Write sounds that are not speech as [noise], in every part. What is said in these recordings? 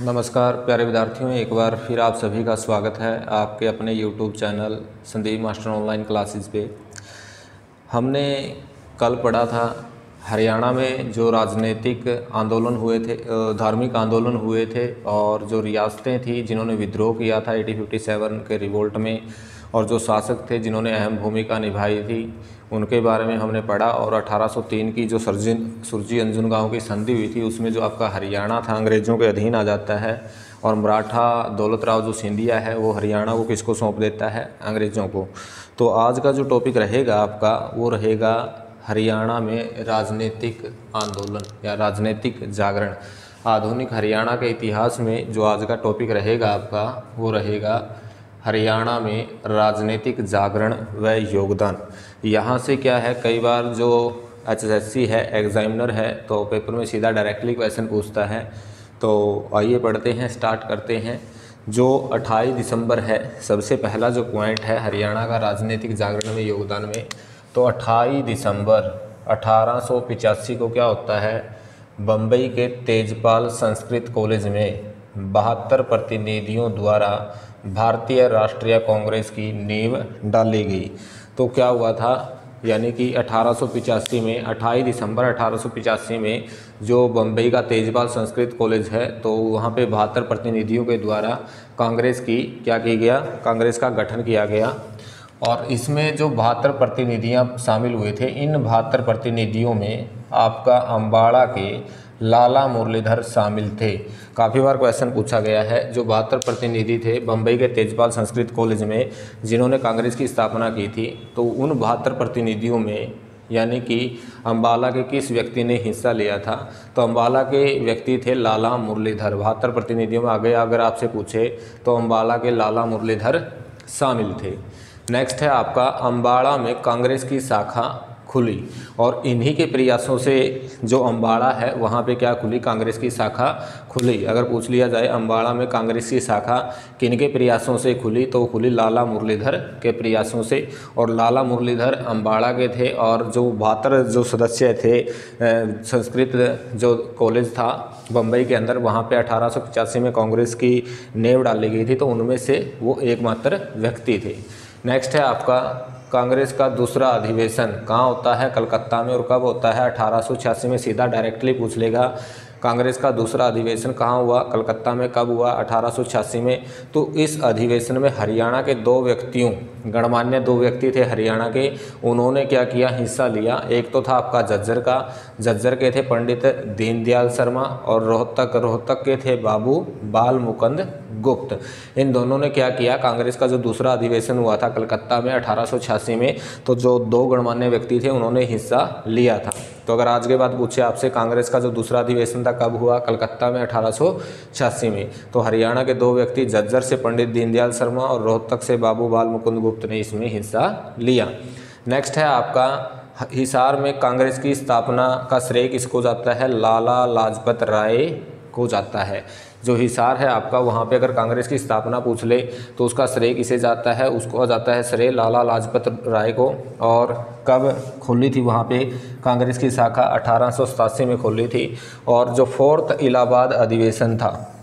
नमस्कार, प्यारे विद्यार्थियों, एक बार फिर आप सभी का स्वागत है आपके अपने YouTube channel Sandeep master online classes पे। हमने कल पढ़ा था, हरियाणा में जो राजनीतिक आंदोलन हुए थे धार्मिक आंदोलन हुए थे और जो रियासतें थी जिन्होंने विद्रोह किया था 1857 के रिवोल्ट में और जो शासक थे जिन्होंने अहम भूमिका निभाई थी, उनके बारे में हमने पढ़ा और 1803 की जो सरजिन, सुरजी अंजुन गाँव की संधि हुई थी, उसमें जो आपका हरियाणा था, अंग्रेज़ों के अधीन आ जाता है और मराठा दौलत राव जो सिंधिया है, वो हरियाणा को किसको सौंप देता है? अंग्रेज़ों को। तो आज का जो टॉपिक रहेगा आपका, वो रहेगा हरियाणा में राजनीतिक आंदोलन या राजनीतिक जागरण। आधुनिक हरियाणा के इतिहास में जो आज का टॉपिक रहेगा आपका, वो रहेगा हरियाणा में राजनीतिक जागरण व योगदान। यहाँ से क्या है? कई बार जो एच है, एग्जामिनर है तो पेपर में सीधा डायरेक्टली क्वेश्चन पूछता है। तो आइए पढ़ते हैं, स्टार्ट करते हैं। जो 28 दिसंबर है, सबसे पहला जो पॉइंट है हरियाणा का राजनीतिक जागरण में योगदान में तो 28 दिसंबर अठारह को क्या होता है? बम्बई के तेजपाल संस्कृत कॉलेज में बहत्तर प्रतिनिधियों द्वारा भारतीय राष्ट्रीय कांग्रेस की नींव डाली गई। तो क्या हुआ था? यानी कि अठारह में 28 दिसंबर अठारह में जो बम्बई का तेजपाल संस्कृत कॉलेज है तो वहाँ पे बहत्तर प्रतिनिधियों के द्वारा कांग्रेस की क्या की गया? कांग्रेस का गठन किया गया। और इसमें जो बहत्तर प्रतिनिधियाँ शामिल हुए थे, इन बहत्तर प्रतिनिधियों में आपका अम्बाड़ा के लाला मुरलीधर शामिल थे। काफ़ी बार क्वेश्चन पूछा गया है, जो बहत्तर प्रतिनिधि थे बम्बई के तेजपाल संस्कृत कॉलेज में, जिन्होंने कांग्रेस की स्थापना की थी। तो उन बहत्तर प्रतिनिधियों में, यानी कि अम्बाला के किस व्यक्ति ने हिस्सा लिया था? तो अम्बाला के व्यक्ति थे लाला मुरलीधर। बहत्तर प्रतिनिधियों में आगे अगर आपसे पूछे तो अम्बाला के लाला मुरलीधर शामिल थे। नेक्स्ट है आपका अम्बाड़ा में कांग्रेस की शाखा खुली। और इन्हीं के प्रयासों से जो अम्बाड़ा है, वहाँ पे क्या खुली? कांग्रेस की शाखा खुली। अगर पूछ लिया जाए अम्बाड़ा में कांग्रेस की शाखा किन के प्रयासों से खुली? तो खुली लाला मुरलीधर के प्रयासों से। और लाला मुरलीधर अम्बाड़ा के थे, और जो बहत्तर जो सदस्य थे संस्कृत जो कॉलेज था बम्बई के अंदर, वहाँ पे अठारह में कांग्रेस की नेव डाली गई थी तो उनमें से वो एकमात्र व्यक्ति थे। नेक्स्ट है आपका कांग्रेस का दूसरा अधिवेशन कहाँ होता है? कलकत्ता में और कब होता है? अठारह सौ छियासी में सीधा डायरेक्टली पूछ लेगा। कांग्रेस का दूसरा अधिवेशन कहाँ हुआ? कलकत्ता में कब हुआ? अठारह सौ छियासी में। तो इस अधिवेशन में हरियाणा के दो व्यक्तियों, गणमान्य दो व्यक्ति थे हरियाणा के, उन्होंने क्या किया? हिस्सा लिया। एक तो था आपका जज्जर का जज्जर के थे पंडित दीनदयाल शर्मा और रोहतक रोहतक के थे बाबू बाल मुकंद गुप्त। इन दोनों ने क्या किया? कांग्रेस का जो दूसरा अधिवेशन हुआ था कलकत्ता में अठारह सौ छियासी में तो जो दो गणमान्य व्यक्ति थे, उन्होंने हिस्सा लिया था। तो अगर आज के बाद पूछे आपसे, कांग्रेस का जो दूसरा अधिवेशन था कब हुआ? कलकत्ता में अठारह सौ छियासी में। तो हरियाणा के दो व्यक्ति, जज्जर से पंडित दीनदयाल शर्मा और रोहतक से बाबू बाल मुकुंद गुप्त ने इसमें हिस्सा लिया। नेक्स्ट है आपका हिसार में कांग्रेस की स्थापना का श्रेय किसको जाता है? लाला लाजपत राय को जाता है। जो हिसार है आपका, वहाँ पे अगर कांग्रेस की स्थापना पूछ ले तो उसका श्रेय किसे जाता है? उसको जाता है श्रेय लाला लाजपत राय को। और कब खोली थी वहाँ पे? कांग्रेस की शाखा अठारह सौ सतासी में खोली थी। और जो फोर्थ इलाहाबाद अधिवेशन था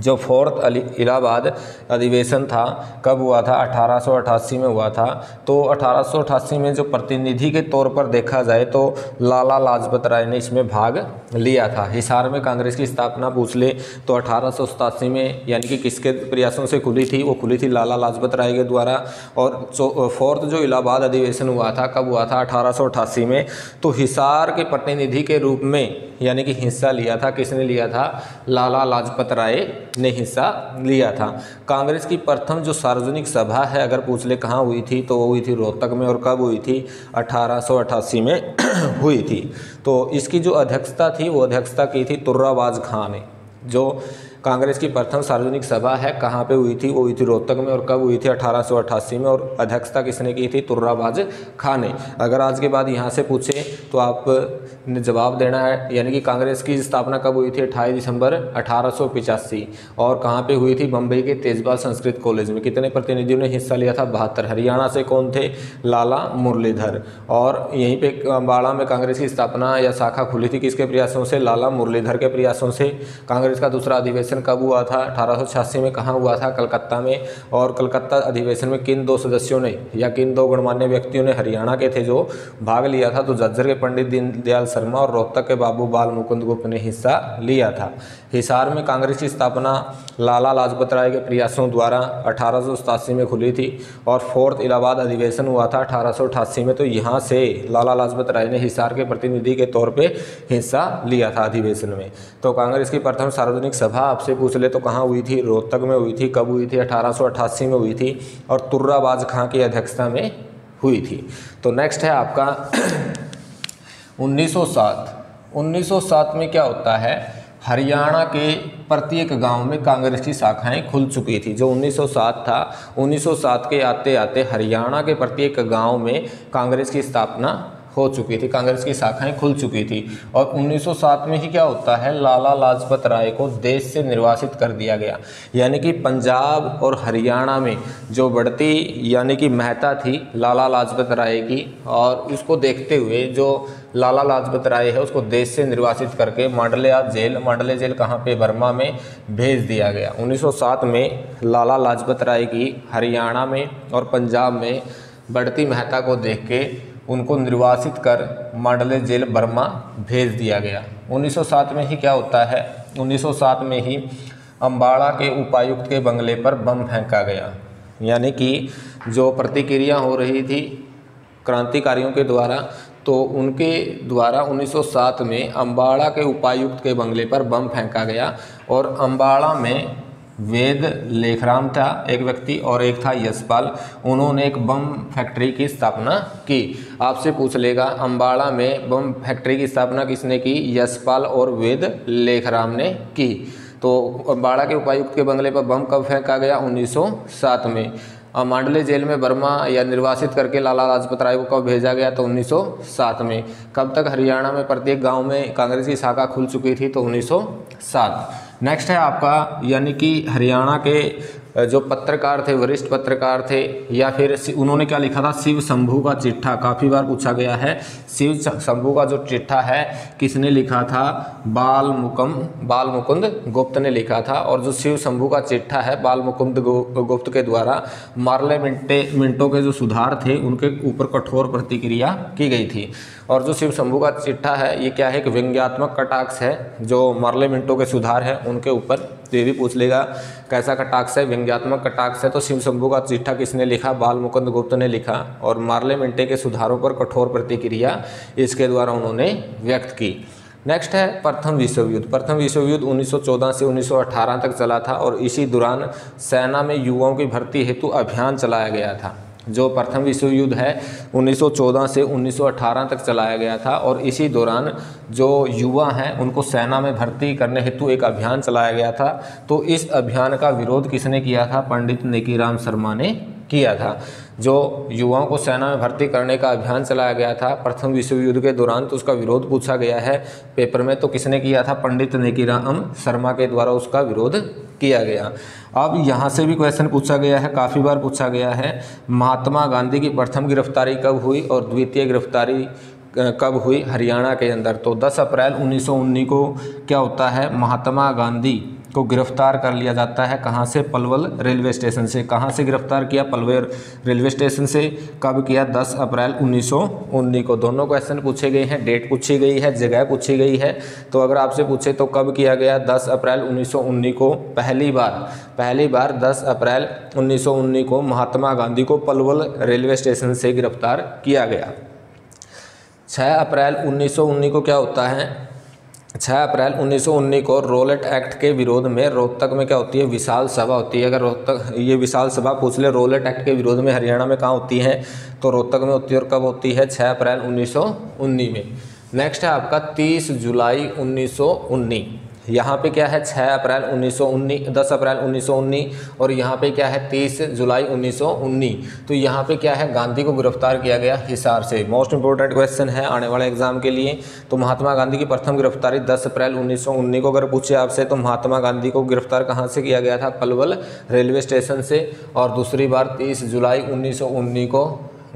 जो फोर्थ इलाहाबाद अधिवेशन था, कब हुआ था? अठारह सौ अट्ठासी में हुआ था। तो अठारह सौ अठासी में जो प्रतिनिधि के तौर पर देखा जाए तो लाला लाजपत राय ने इसमें भाग लिया था। हिसार में कांग्रेस की स्थापना पूछ ले तो अठारह सौ सतासी में यानी कि किसके प्रयासों से खुली थी? वो खुली थी लाला लाजपत राय के द्वारा। और फोर्थ जो इलाहाबाद अधिवेशन हुआ था, कब हुआ था? अठारह सौ अठासी में। तो हिसार के प्रतिनिधि के रूप में यानी कि हिस्सा लिया था। किसने लिया था? लाला लाजपत राय ने हिस्सा लिया था। कांग्रेस की प्रथम जो सार्वजनिक सभा है, अगर पूछ ले कहाँ हुई थी तो वो हुई थी रोहतक में और कब हुई थी? अठारह सौ अट्ठासी में [clears throat] हुई थी। तो इसकी जो अध्यक्षता थी, वो अध्यक्षता की थी तुर्राबाज खां ने, जो कांग्रेस की प्रथम सार्वजनिक सभा है, कहाँ पे हुई थी? वो हुई थी रोहतक में और कब हुई थी? अठारह में और अध्यक्षता किसने की थी? तुर्राबाज खान ने। अगर आज के बाद यहाँ से पूछे तो आप ने जवाब देना है, यानी कि कांग्रेस की स्थापना कब हुई थी? अट्ठाईस दिसंबर अठारह और कहाँ पर हुई थी? बम्बई के तेजपाल संस्कृत कॉलेज में। कितने प्रतिनिधियों ने हिस्सा लिया था? बहत्तर। हरियाणा से कौन थे? लाला मुरलीधर। और यहीं पे अम्बाड़ा में कांग्रेस की स्थापना या शाखा खुली थी किसके प्रयासों से? लाला मुरलीधर के प्रयासों से। कांग्रेस का दूसरा अधिवेशन कब हुआ था? अठारह सौ छियासी में कहाँ हुआ था कलकत्ता में? और कलकत्ता अधिवेशन में किन दो सदस्यों ने या किन दो गणमान्य व्यक्तियों ने हरियाणा के थे जो भाग लिया था? तो जज्जर के पंडित दीनदयाल शर्मा और रोहतक के बाबू बाल मुकुंद गुप्त ने हिस्सा लिया था। हिसार में कांग्रेस की स्थापना लाला लाजपत राय के प्रयासों द्वारा अठारह सौ सतासी में खुली थी और फोर्थ इलाहाबाद अधिवेशन हुआ था अठारह सौ अठासी में। तो यहाँ से लाला लाजपत राय ने हिसार के प्रतिनिधि के तौर पे हिस्सा लिया था अधिवेशन में। तो कांग्रेस की प्रथम सार्वजनिक सभा आपसे पूछ ले तो कहाँ हुई थी? रोहतक में हुई थी। कब हुई थी? अठारह सौ अट्ठासी में हुई थी और तुर्राबाज खां की अध्यक्षता में हुई थी। तो नेक्स्ट है आपका [clears throat] 1907 1907 में क्या होता है? हरियाणा के प्रत्येक गाँव में कांग्रेस की शाखाएँ खुल चुकी थी, जो 1907 था। 1907 के आते आते हरियाणा के प्रत्येक गाँव में कांग्रेस की स्थापना हो चुकी थी, कांग्रेस की शाखाएँ खुल चुकी थी। और 1907 में ही क्या होता है, लाला लाजपत राय को देश से निर्वासित कर दिया गया। यानी कि पंजाब और हरियाणा में जो बढ़ती, यानी कि महता थी, लाला लाजपत राय की, और उसको देखते हुए जो लाला लाजपत राय है, उसको देश से निर्वासित करके मांडलिया जेल मांडले जेल कहाँ पे? बर्मा में भेज दिया गया। 1907 में लाला लाजपत राय की हरियाणा में और पंजाब में बढ़ती महता को देख के उनको निर्वासित कर मांडले जेल बर्मा भेज दिया गया। 1907 में ही क्या होता है? 1907 में ही अम्बाड़ा के उपायुक्त के बंगले पर बम फेंका गया। यानी कि जो प्रतिक्रिया हो रही थी क्रांतिकारियों के द्वारा तो उनके द्वारा 1907 में अम्बाड़ा के उपायुक्त के बंगले पर बम फेंका गया और अम्बाड़ा में वेद लेखराम था, एक व्यक्ति और एक था यशपाल उन्होंने एक बम फैक्ट्री की स्थापना की। आपसे पूछ लेगा अम्बाड़ा में बम फैक्ट्री की स्थापना किसने की? यशपाल और वेद लेखराम ने की। तो अम्बाड़ा के उपायुक्त के बंगले पर बम कब फेंका गया? 1907 में। मांडले जेल में वर्मा या निर्वासित करके लाला लाजपत राय को कब भेजा गया तो 1907 में। कब तक हरियाणा में प्रत्येक गाँव में कांग्रेस की शाखा खुल चुकी थी तो 1907 नेक्स्ट है आपका, यानी कि हरियाणा के जो पत्रकार थे, वरिष्ठ पत्रकार थे, या फिर उन्होंने क्या लिखा था? शिव शंभू का चिट्ठा। काफ़ी बार पूछा गया है, शिव शंभू का जो चिट्ठा है, किसने लिखा था? बाल मुकम बाल मुकुंद गुप्त ने लिखा था, और जो शिव शंभू का चिट्ठा है बाल मुकुंद गुप्त के द्वारा, मार्ले मिंटे मिनटों के जो सुधार थे, उनके ऊपर कठोर प्रतिक्रिया की गई थी। और जो शिव शंभू का चिट्ठा है, ये क्या है, एक व्यंग्यात्मक कटाक्ष है, जो मार्ले मिनटों के सुधार है, उनके ऊपर। तो ये भी पूछ लेगा, कैसा कटाक्ष है, व्यंग्यात्मक कटाक्ष है तो शिव शंभू का चिट्ठा किसने लिखा बाल मुकुंद गुप्त ने लिखा, और मार्ले मिंटे के सुधारों पर कठोर प्रतिक्रिया इसके द्वारा उन्होंने व्यक्त की। नेक्स्ट है, प्रथम विश्व युद्ध प्रथम विश्व युद्ध 1914 से 1918 तक चला था, और इसी दौरान सेना में युवाओं की भर्ती हेतु अभियान चलाया गया था। जो प्रथम विश्व युद्ध है 1914 से 1918 तक चलाया गया था और इसी दौरान जो युवा हैं, उनको सेना में भर्ती करने हेतु एक अभियान चलाया गया था। तो इस अभियान का विरोध किसने किया था? पंडित नेकीराम शर्मा ने किया था। जो युवाओं को सेना में भर्ती करने का अभियान चलाया गया था, प्रथम विश्व युद्ध के दौरान तो उसका विरोध पूछा गया है। पेपर में तो किसने किया था? पंडित नेकीराम शर्मा के द्वारा उसका विरोध किया गया। अब यहाँ से भी क्वेश्चन पूछा गया है, काफ़ी बार पूछा गया है, महात्मा गांधी की प्रथम गिरफ्तारी कब हुई और द्वितीय गिरफ्तारी कब हुई? हरियाणा के अंदर। तो 10 अप्रैल 1919 को क्या होता है? महात्मा गांधी को गिरफ़्तार कर लिया जाता है। कहाँ से? पलवल रेलवे स्टेशन से। कहाँ से गिरफ़्तार किया? पलवल रेलवे स्टेशन से। कब किया? 10 अप्रैल 1919 को। दोनों क्वेश्चन पूछे गए हैं। डेट पूछी गई है। जगह पूछी गई है। तो अगर आपसे पूछे तो कब किया गया? 10 अप्रैल 1919 को। पहली बार। पहली बार 10 अप्रैल 1919 को महात्मा गांधी को पलवल रेलवे स्टेशन से गिरफ़्तार किया गया। छः अप्रैल उन्नीस सौ उन्नीस को क्या होता है? 6 अप्रैल उन्नीस सौ उन्नीस को रोलेट एक्ट के विरोध में रोहतक में क्या होती है? विशाल सभा होती है। अगर रोहतक, ये विशाल सभा पूछ ले, रोलेट एक्ट के विरोध में हरियाणा में कहाँ होती है? तो रोहतक में होती है और कब होती है? छः अप्रैल उन्नीस सौ उन्नीस में। नेक्स्ट है आपका 30 जुलाई 1919 यहाँ पे क्या है? 6 अप्रैल 1919 10 अप्रैल 1919 और यहाँ पे क्या है? 30 जुलाई 1919 तो यहाँ पे क्या है? गांधी को गिरफ़्तार किया गया हिसार से। मोस्ट इंपॉर्टेंट क्वेश्चन है आने वाले एग्ज़ाम के लिए। तो महात्मा गांधी की प्रथम गिरफ्तारी 10 अप्रैल 1919 को अगर पूछे आपसे तो महात्मा गांधी को गिरफ़्तार कहाँ से किया गया था? पलवल रेलवे स्टेशन से। और दूसरी बार तीस जुलाई उन्नीस को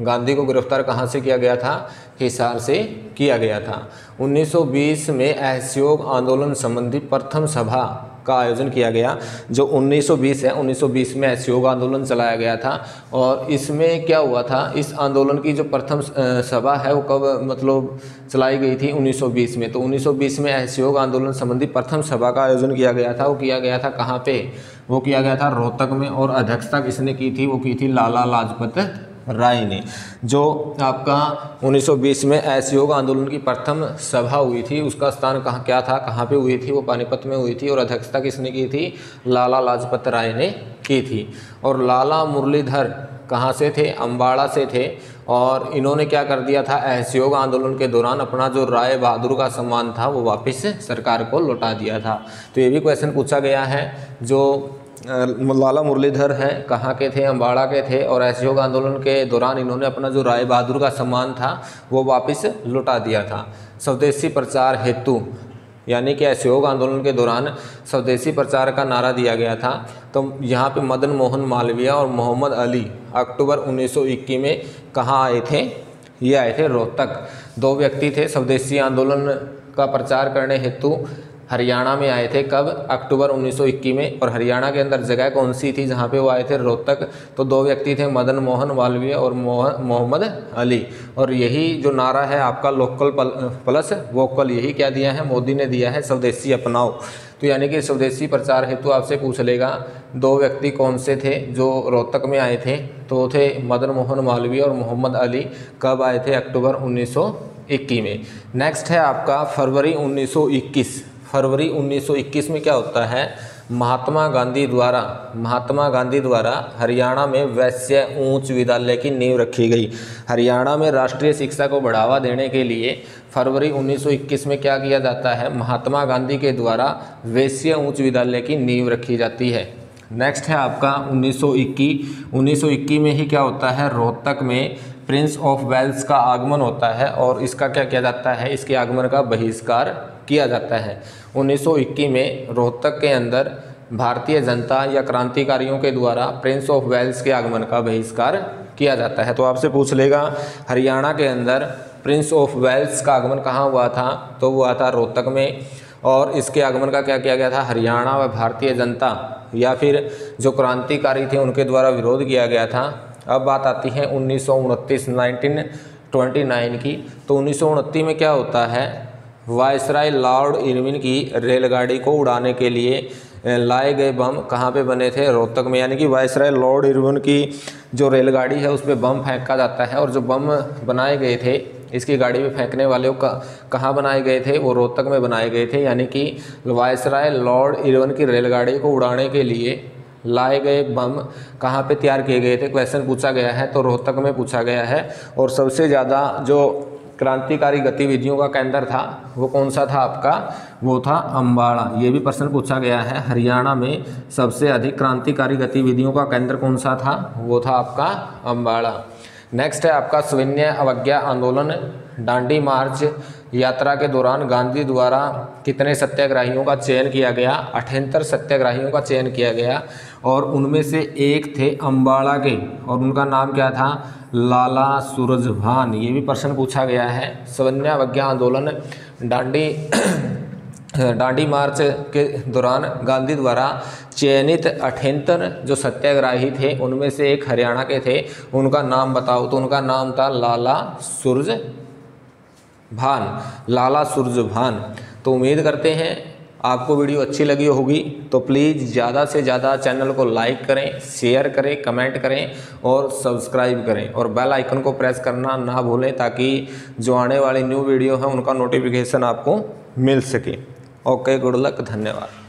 गांधी को गिरफ़्तार कहाँ से किया गया था? हिसार से किया गया था। 1920 में असहयोग आंदोलन संबंधी प्रथम सभा का आयोजन किया गया, जो 1920 है। 1920 में असहयोग आंदोलन चलाया गया था और इसमें क्या हुआ था? इस आंदोलन की जो प्रथम सभा है, वो कब मतलब चलाई गई थी? 1920 में। तो 1920 में असहयोग आंदोलन संबंधी प्रथम सभा का आयोजन किया गया था। वो किया गया था कहाँ पे? वो किया गया था रोहतक में और अध्यक्षता किसने की थी? वो की थी लाला लाजपत राय ने, जो आपका 1920 में असहयोग आंदोलन की प्रथम सभा हुई थी, उसका स्थान कहाँ, क्या था, कहाँ पे हुई थी, वो पानीपत में हुई थी, और अध्यक्षता किसने की थी, लाला लाजपत राय ने की थी। और लाला मुरलीधर कहाँ से थे अम्बाड़ा से थे, और इन्होंने क्या कर दिया था, असहयोग आंदोलन के दौरान अपना जो राय बहादुर का सम्मान था, वो वापस सरकार को लौटा दिया था। तो ये भी क्वेश्चन पूछा गया है, जो लाला मुरलीधर हैं, कहाँ के थे, अम्बाड़ा के थे और असहयोग आंदोलन के दौरान इन्होंने अपना जो राय बहादुर का सम्मान था, वो वापस लौटा दिया था। स्वदेशी प्रचार हेतु, यानी कि असहयोग आंदोलन के दौरान स्वदेशी प्रचार का नारा दिया गया था। तो यहाँ पे मदन मोहन मालवीय और मोहम्मद अली अक्टूबर 1921 में कहाँ आए थे? ये आए थे रोहतक। दो व्यक्ति थे, स्वदेशी आंदोलन का प्रचार करने हेतु हरियाणा में आए थे कब? अक्टूबर 1921 में। और हरियाणा के अंदर जगह कौन सी थी जहाँ पे वो आए थे? रोहतक। तो दो व्यक्ति थे, मदन मोहन मालवीय और मोहम्मद अली। और यही जो नारा है आपका लोकल पल, प्लस वोकल यही क्या दिया है? मोदी ने दिया है स्वदेशी अपनाओ। तो यानी कि स्वदेशी प्रचार हेतु आपसे पूछ लेगा, दो व्यक्ति कौन से थे जो रोहतक में आए थे? तो थे मदन मोहन मालवीय और मोहम्मद अली। कब आए थे? अक्टूबर उन्नीस सौ इक्कीस में। नेक्स्ट है आपका फरवरी 1921 फरवरी 1921 में क्या होता है? महात्मा गांधी द्वारा, महात्मा गांधी द्वारा हरियाणा में वैश्य उच्च विद्यालय की नींव रखी गई। हरियाणा में राष्ट्रीय शिक्षा को बढ़ावा देने के लिए फरवरी 1921 में क्या किया जाता है? महात्मा गांधी के द्वारा वैश्य उच्च विद्यालय की नींव रखी जाती है। नेक्स्ट है आपका 1921 1921 में ही क्या होता है? रोहतक में प्रिंस ऑफ़ वेल्स का आगमन होता है और इसका क्या किया जाता है? इसके आगमन का बहिष्कार किया जाता है। 1921 में रोहतक के अंदर भारतीय जनता या क्रांतिकारियों के द्वारा प्रिंस ऑफ़ वेल्स के आगमन का बहिष्कार किया जाता है। तो आपसे पूछ लेगा, हरियाणा के अंदर प्रिंस ऑफ़ वेल्स का आगमन कहाँ हुआ था? तो हुआ था रोहतक में। और इसके आगमन का क्या किया गया था? हरियाणा व भारतीय जनता या फिर जो क्रांतिकारी थे, उनके द्वारा विरोध किया गया था। अब बात आती है उन्नीस सौ की। तो उन्नीस सौ उनतीस में क्या होता है? वायसराय लॉर्ड इरविन की रेलगाड़ी को उड़ाने के लिए लाए गए बम कहाँ पे बने थे? रोहतक में। यानी कि वायसराय लॉर्ड इरविन की जो रेलगाड़ी है उस पर बम फेंका जाता है और जो बम बनाए गए थे, इसकी गाड़ी में फेंकने वाले का, कहाँ बनाए गए थे? वो रोहतक में बनाए गए थे। यानी कि वायसराय लॉर्ड इरवन की रेलगाड़ी को उड़ाने के लिए लाए गए बम कहाँ पे तैयार किए गए थे? क्वेश्चन पूछा गया है तो रोहतक में पूछा गया है। और सबसे ज़्यादा जो क्रांतिकारी गतिविधियों का केंद्र था। वो कौन सा था आपका? वो था अम्बाड़ा ये भी प्रश्न पूछा गया है, हरियाणा में सबसे अधिक क्रांतिकारी गतिविधियों का केंद्र कौन सा था? वो था आपका अम्बाड़ा नेक्स्ट है आपका सविन्य अवज्ञा आंदोलन, डांडी मार्च। यात्रा के दौरान गांधी द्वारा कितने सत्याग्रहियों का चयन किया गया? अठहत्तर सत्याग्रहियों का चयन किया गया और उनमें से एक थे अम्बाड़ा के। और उनका नाम क्या था? लाला सूरजभान। ये भी प्रश्न पूछा गया है। सवन्यावज्ञा आंदोलन, डांडी [clears throat] डांडी मार्च के दौरान गांधी द्वारा चयनित अठहत्तर जो सत्याग्रही थे, उनमें से एक हरियाणा के थे। उनका नाम बताओ तो उनका नाम था लाला सूरज भान, लाला सूर्य भान। तो उम्मीद करते हैं आपको वीडियो अच्छी लगी होगी। तो प्लीज़ ज़्यादा से ज़्यादा चैनल को लाइक करें, शेयर करें, कमेंट करें और सब्सक्राइब करें। और बेल आइकन को प्रेस करना ना भूलें ताकि जो आने वाली न्यू वीडियो हैं उनका नोटिफिकेशन आपको मिल सके। ओके, गुड लक, धन्यवाद।